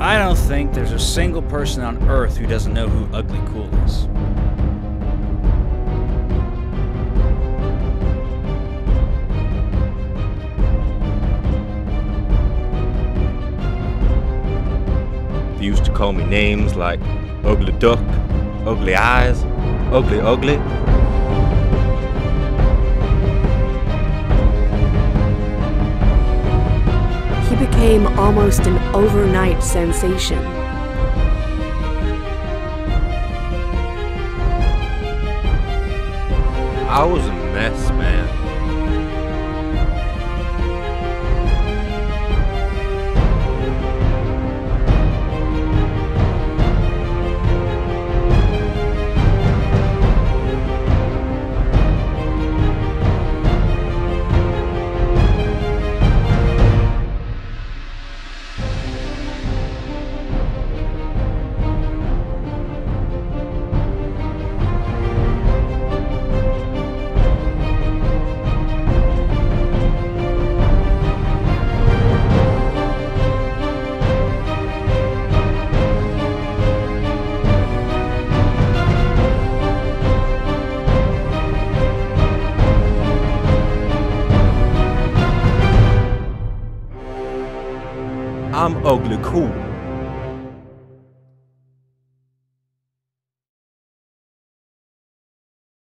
I don't think there's a single person on Earth who doesn't know who Ugly Cool is. They used to call me names like Ugly Duck, Ugly Eyes, Ugly Ugly. Became almost an overnight sensation. I was a mess, man. I'm ugly cool.